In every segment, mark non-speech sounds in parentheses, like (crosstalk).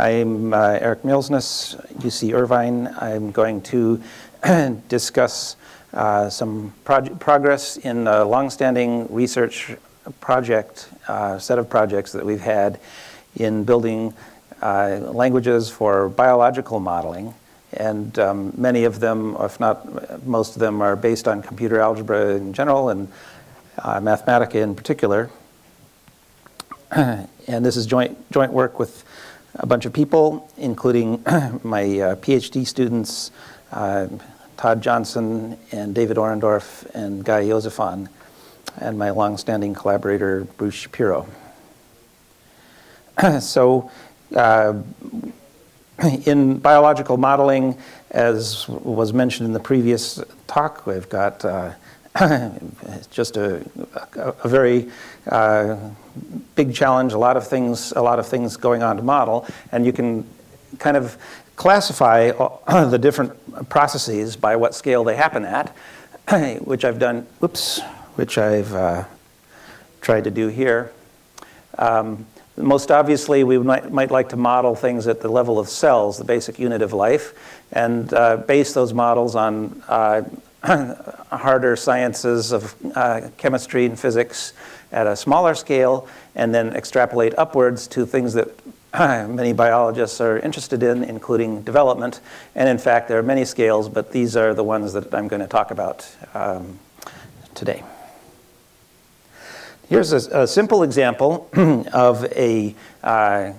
I'm uh, Eric Mjolsness, UC Irvine. I'm going to (clears throat) discuss uh, some progress in a longstanding research project, uh, set of projects that we've had in building uh, languages for biological modeling. And um, many of them, if not most of them, are based on computer algebra in general and uh, Mathematica in particular. (clears throat) and this is joint, joint work with a bunch of people, including (clears throat) my uh, PhD students, uh, Todd Johnson and David Orendorff and Guy Yosiphon, and my longstanding collaborator, Bruce Shapiro. (clears throat) so, uh, (clears throat) in biological modeling, as was mentioned in the previous talk, we've got uh, (coughs) just a, a, a very uh, big challenge, a lot of things, a lot of things going on to model, and you can kind of classify (coughs) the different processes by what scale they happen at, (coughs) which I've done, oops, which I've uh, tried to do here. Um, most obviously, we might, might, like to model things at the level of cells, the basic unit of life, and uh, base those models on uh, (clears throat) harder sciences of uh, chemistry and physics at a smaller scale, and then extrapolate upwards to things that (clears throat) many biologists are interested in, including development. And in fact, there are many scales, but these are the ones that I'm going to talk about um, today. Here's a, a simple example (clears throat) of a uh,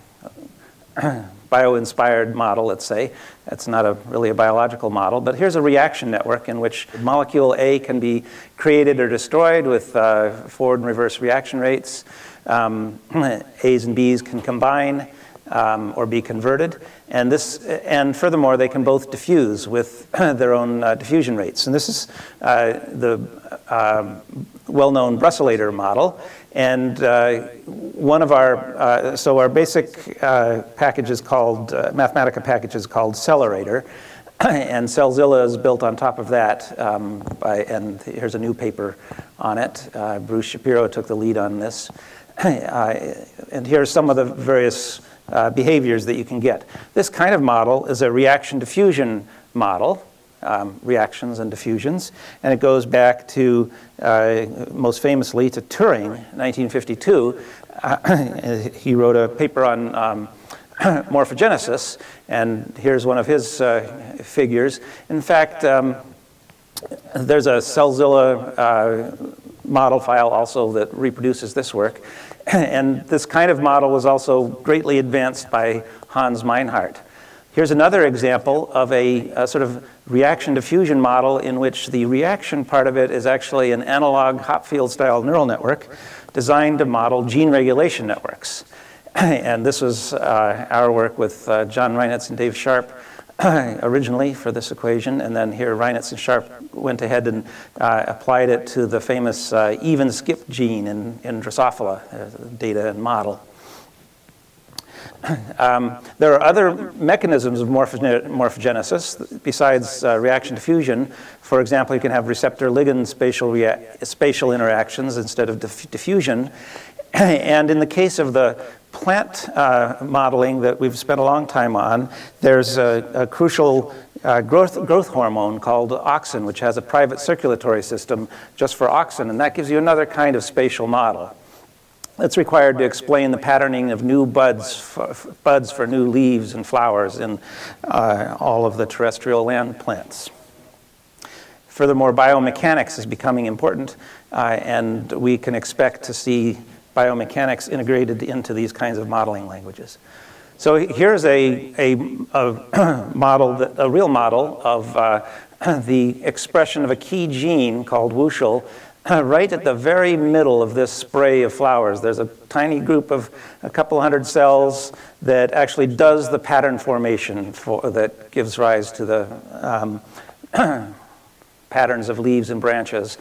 bio-inspired model, let's say. It's not a, really a biological model, but here's a reaction network in which molecule A can be created or destroyed with uh, forward and reverse reaction rates. Um, (clears throat) A's and B's can combine um, or be converted. And, this, and furthermore, they can both diffuse with (clears throat) their own uh, diffusion rates. And this is uh, the um, well-known Brusselator model. And uh, one of our, uh, so our basic uh, package is called, uh, Mathematica package is called Cellerator. (clears throat) and CellZilla is built on top of that. Um, by, and here's a new paper on it. Uh, Bruce Shapiro took the lead on this. (clears throat) Uh, and here's some of the various behaviors that you can get. This kind of model is a reaction diffusion model um, reactions and diffusions. And it goes back to, uh, most famously, to Turing, 1952. Uh, (coughs) he wrote a paper on um, (coughs) morphogenesis, and here's one of his uh, figures. In fact, um, there's a CellZilla uh, model file also that reproduces this work. (coughs) and this kind of model was also greatly advanced by Hans Meinhardt. Here's another example of a, a, sort of reaction diffusion model in which the reaction part of it is actually an analog Hopfield style neural network designed to model gene regulation networks. (coughs) and this was uh, our work with uh, John Reinitz and Dave Sharp (coughs) originally for this equation. And then here Reinitz and Sharp went ahead and uh, applied it to the famous uh, even skip gene in, in Drosophila, uh, data and model. (coughs) Um, there are other mechanisms of morphogenesis besides uh, reaction diffusion. For example, you can have receptor-ligand spatial, spatial interactions instead of diff diffusion. (coughs) and in the case of the plant uh, modeling that we've spent a long time on, there's a, a crucial uh, growth, growth hormone called auxin, which has a private circulatory system just for auxin, and that gives you another kind of spatial model. It's required to explain the patterning of new buds for, buds for new leaves and flowers in uh, all of the terrestrial land plants. Furthermore, biomechanics is becoming important, uh, and we can expect to see biomechanics integrated into these kinds of modeling languages. So here's a, a, a (clears throat) model, that, a real model of uh, (clears throat) the expression of a key gene called WUSCHEL (clears throat) right at the very middle of this spray of flowers, there's a tiny group of a couple hundred cells that actually does the pattern formation for, that gives rise to the um, patterns of leaves and branches.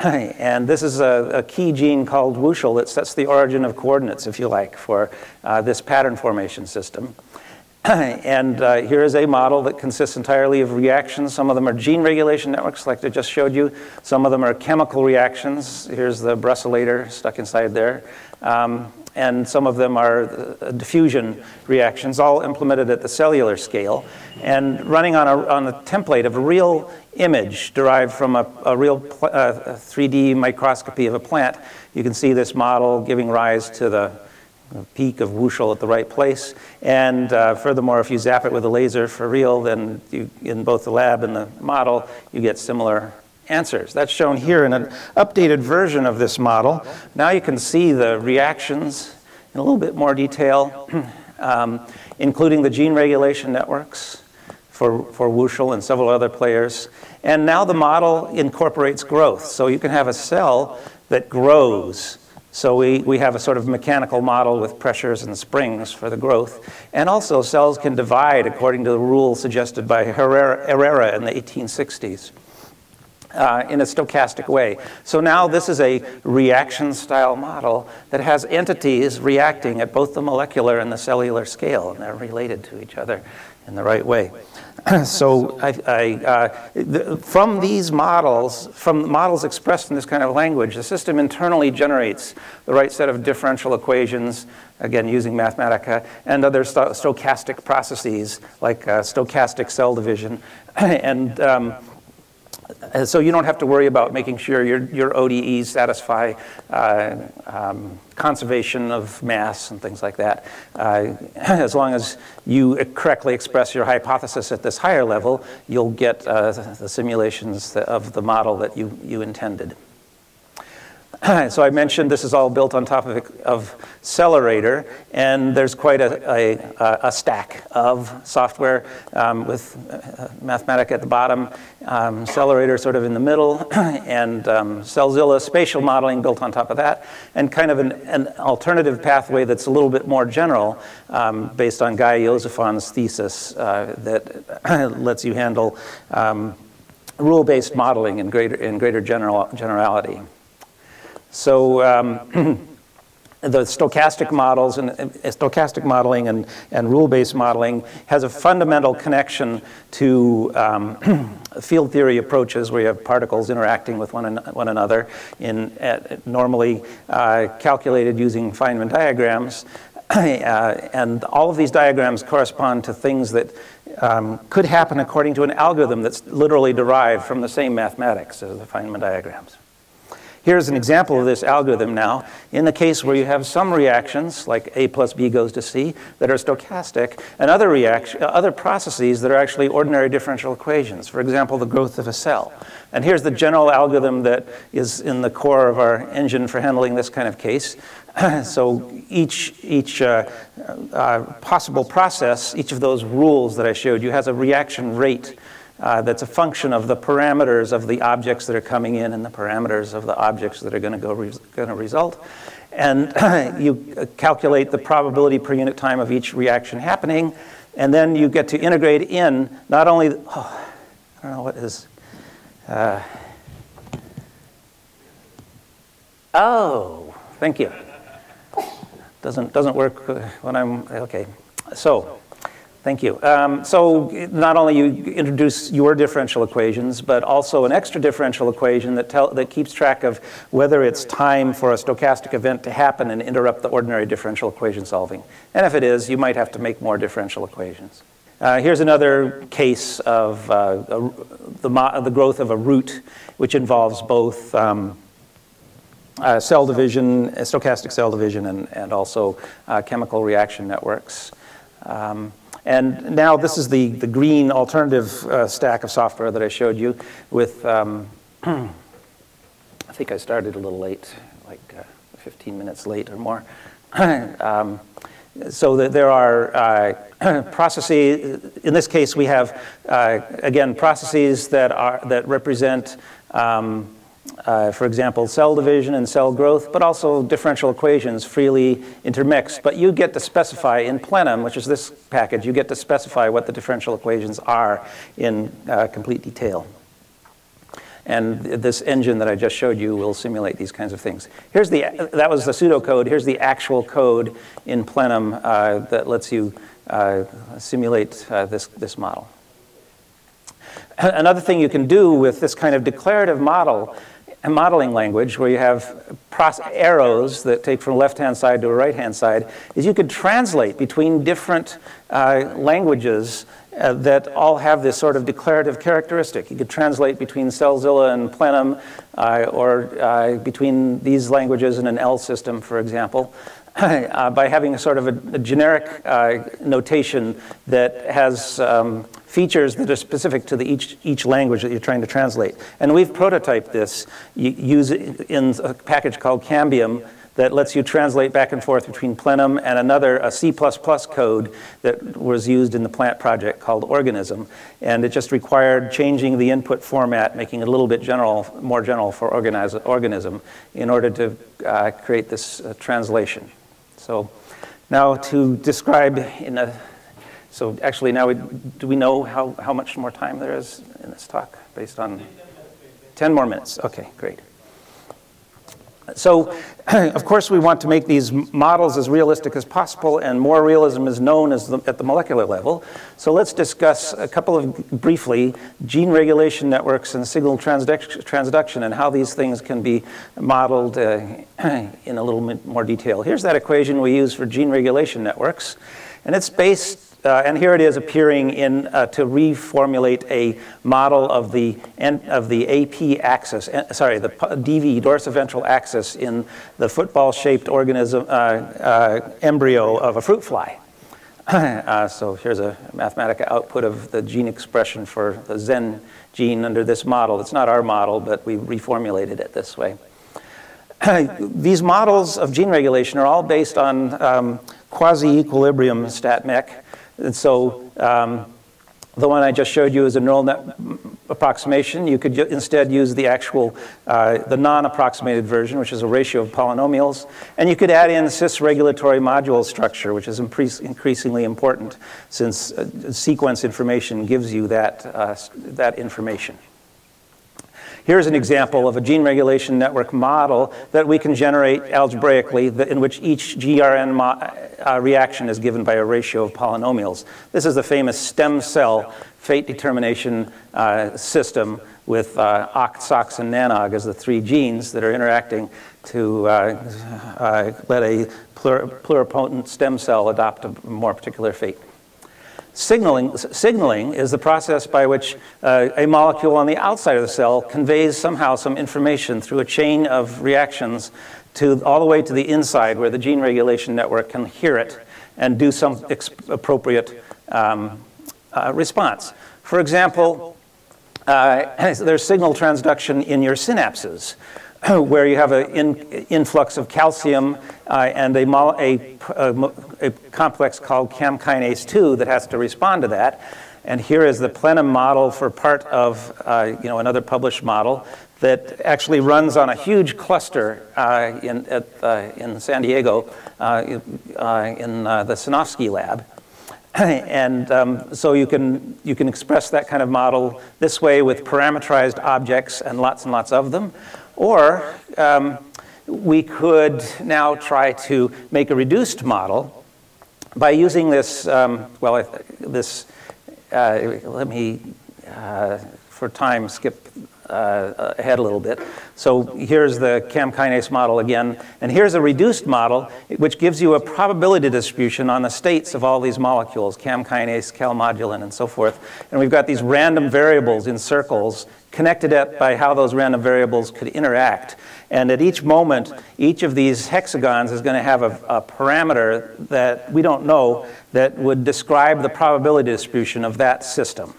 (coughs) and this is a, a, key gene called WUSCHEL that sets the origin of coordinates, if you like, for uh, this pattern formation system. (coughs) and uh, here is a model that consists entirely of reactions. Some of them are gene regulation networks, like I just showed you. Some of them are chemical reactions. Here's the Brusselator stuck inside there. Um, and some of them are uh, diffusion reactions, all implemented at the cellular scale, and running on a, on a template of a real image derived from a, a real uh, 3D microscopy of a plant. You can see this model giving rise to the peak of WUSCHEL at the right place. And uh, furthermore, if you zap it with a laser for real, then you, in both the lab and the model, you get similar answers. That's shown here in an updated version of this model. Now you can see the reactions in a little bit more detail, (clears throat) um, including the gene regulation networks for, for WUSCHEL and several other players. And now the model incorporates growth. So you can have a cell that grows. So we, we have a sort of mechanical model with pressures and springs for the growth. And also cells can divide according to the rule suggested by Errera, Errera in the 1860s uh, in a stochastic way. So now this is a reaction style model that has entities reacting at both the molecular and the cellular scale, and they're related to each other in the right way. (clears throat) so I, I, uh, the, from these models, from models expressed in this kind of language, the system internally generates the right set of differential equations, again using Mathematica, and other st stochastic processes like uh, stochastic cell division. (clears throat) and um, uh, so you don't have to worry about making sure your, your ODEs satisfy uh, um, conservation of mass and things like that. Uh, (clears throat) as long as you correctly express your hypothesis at this higher level, you'll get uh, the simulations of the model that you, you intended. (coughs) so I mentioned this is all built on top of, of Cellerator, and there's quite a, a, a stack of software um, with uh, Mathematica at the bottom, um, sort of in the middle, (coughs) and um, CellZilla spatial modeling built on top of that, and kind of an, an alternative pathway that's a little bit more general um, based on Guy Yosiphon's thesis uh, that (coughs) lets you handle um, rule-based modeling in greater, in greater general, generality. So um, (clears throat) the stochastic models and uh, stochastic modeling and, and rule-based modeling has a fundamental connection to um, (clears throat) field theory approaches where you have particles interacting with one, an one another in normally uh, calculated using Feynman diagrams. (clears throat) uh, and all of these diagrams correspond to things that um, could happen according to an algorithm that's literally derived from the same mathematics as the Feynman diagrams. Here's an example of this algorithm now. In the case where you have some reactions, like A plus B goes to C, that are stochastic, and other, reaction, other processes that are actually ordinary differential equations. For example, the growth of a cell. And here's the general algorithm that is in the core of our engine for handling this kind of case. (clears throat) so each, each uh, uh, possible process, each of those rules that I showed you has a reaction rate uh, that's a function of the parameters of the objects that are coming in and the parameters of the objects that are going to go going to result. And (coughs) you calculate the probability per unit time of each reaction happening, and then you get to integrate in not only, oh, I don't know what is, uh, oh, thank you. Doesn't, doesn't work when I'm, okay. So, Thank you. Um, so not only you introduce your differential equations, but also an extra differential equation that, tell, that keeps track of whether it's time for a stochastic event to happen and interrupt the ordinary differential equation solving. And if it is, you might have to make more differential equations. Uh, here's another case of uh, a, the, the, growth of a root, which involves both um, uh, cell division, stochastic cell division, and, and also uh, chemical reaction networks. Um, and now this is the, the green alternative uh, stack of software that I showed you with, um, (clears throat) I think I started a little late, like uh, 15 minutes late or more. (clears throat) um, so that there are uh, (clears throat) processes, in this case we have, uh, again, processes that, are, that represent um, uh, for example, cell division and cell growth, but also differential equations freely intermixed. But you get to specify in Plenum, which is this package, you get to specify what the differential equations are in uh, complete detail. And this engine that I just showed you will simulate these kinds of things. Here's the, that was the pseudocode. Here's the actual code in Plenum uh, that lets you uh, simulate uh, this, this model. Another thing you can do with this kind of declarative model a modeling language where you have arrows that take from left-hand side to a right-hand side is you could translate between different uh, languages uh, that all have this sort of declarative characteristic. You could translate between Cellzilla and Plenum, uh, or uh, between these languages and an L system, for example, (coughs) uh, by having a sort of a, a generic uh, notation that has um, features that are specific to the each, each language that you're trying to translate. And we've prototyped this use in a package called Cambium that lets you translate back and forth between Plenum and another, a C++ code that was used in the plant project called Organism. And it just required changing the input format, making it a little bit general, more general for organism in order to uh, create this uh, translation. So now to describe in a, so actually now we, do we know how, how much more time there is in this talk based on 10 more minutes? Okay, great. So, (clears throat) of course, we want to make these models as realistic as possible, and more realism is known as the, at the molecular level. So let's discuss a couple of, briefly, gene regulation networks and signal transduction and how these things can be modeled uh, (clears throat) in a little bit more detail. Here's that equation we use for gene regulation networks, and it's based uh, and here it is appearing in, uh, to reformulate a model of the, of the AP axis, uh, sorry, the DV, dorsiventral axis in the football-shaped organism, uh, uh, embryo of a fruit fly. (coughs) Uh, so here's a mathematical output of the gene expression for the zen gene under this model. It's not our model, but we reformulated it this way. (coughs) These models of gene regulation are all based on um, quasi-equilibrium stat-mech, and so um, the one I just showed you is a neural net approximation. You could instead use the actual, uh, the non-approximated version, which is a ratio of polynomials. And you could add in cis regulatory module structure, which is increasingly important since uh, sequence information gives you that, uh, that information. Here's an example of a gene regulation network model that we can generate algebraically in which each GRN uh, reaction is given by a ratio of polynomials. This is the famous stem cell fate determination uh, system with uh, OCT, SOX, and NANOG as the three genes that are interacting to uh, uh let a pluripotent stem cell adopt a more particular fate. Signaling, signaling is the process by which uh, a molecule on the outside of the cell conveys somehow some information through a chain of reactions to all the way to the inside where the gene regulation network can hear it and do some appropriate um, uh, response. For example, uh, (coughs) there's signal transduction in your synapses. (coughs) where you have an in, influx of calcium uh, and a, a, a, a, complex called CAM kinase 2 that has to respond to that. And here is the Plenum model for part of uh, you know, another published model that actually runs on a huge cluster uh, in, at, uh, in San Diego uh, uh, in the Sejnowski lab. (coughs) and um, so you can, you can express that kind of model this way with parameterized objects and lots and lots of them. Or um, we could now try to make a reduced model by using this, um, well, this, uh, let me, uh, for time, skip uh, ahead a little bit. So here's the CAM kinase model again, and here's a reduced model which gives you a probability distribution on the states of all these molecules, CAM kinase, calmodulin, and so forth. And we've got these random variables in circles connected at by how those random variables could interact. And at each moment, each of these hexagons is going to have a, a, parameter that we don't know that would describe the probability distribution of that system.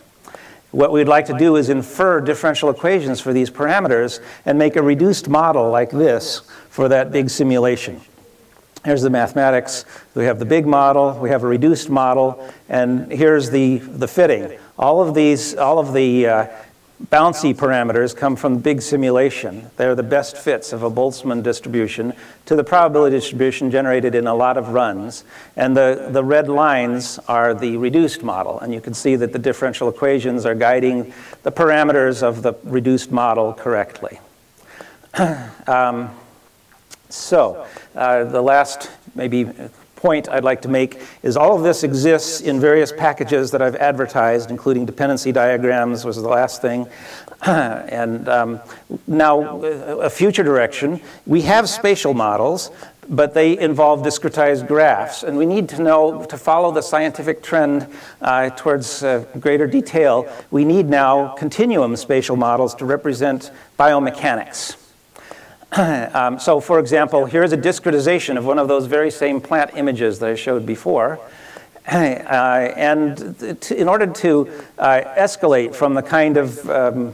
What we'd like to do is infer differential equations for these parameters and make a reduced model like this for that big simulation. Here's the mathematics. We have the big model, we have a reduced model, and here's the, the fitting. All of these, all of the uh, bouncy parameters come from big simulation. They're the best fits of a Boltzmann distribution to the probability distribution generated in a lot of runs. And the, the red lines are the reduced model. And you can see that the differential equations are guiding the parameters of the reduced model correctly. (clears throat) um, so uh, the last maybe point I'd like to make is all of this exists in various packages that I've advertised, including dependency diagrams was the last thing. (clears throat) and um, now, a future direction, we have spatial models, but they involve discretized graphs. And we need to know, to follow the scientific trend uh, towards uh, greater detail, we need now continuum spatial models to represent biomechanics. (coughs) um, so for example, here's a discretization of one of those very same plant images that I showed before. (coughs) Uh, and in order to uh, escalate from the kind of um,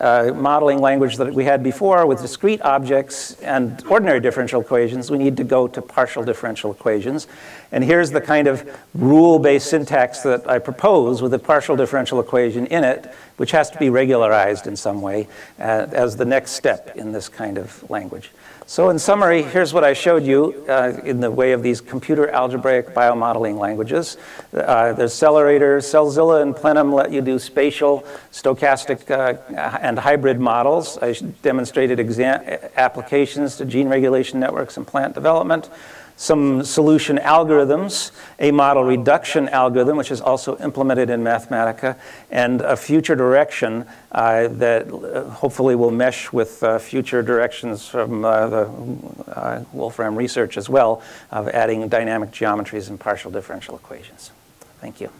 uh, modeling language that we had before with discrete objects and ordinary differential equations, we need to go to partial differential equations. And here's the kind of rule-based syntax that I propose with a partial differential equation in it, which has to be regularized in some way uh, as the next step in this kind of language. So in summary, here's what I showed you uh, in the way of these computer algebraic biomodeling languages. Uh, there's Cellerator, CellZilla and Plenum let you do spatial, stochastic, uh, and hybrid models. I demonstrated applications to gene regulation networks and plant development some solution algorithms, a model reduction algorithm, which is also implemented in Mathematica, and a future direction uh, that uh, hopefully will mesh with uh, future directions from uh, the uh, Wolfram research as well of adding dynamic geometries and partial differential equations. Thank you.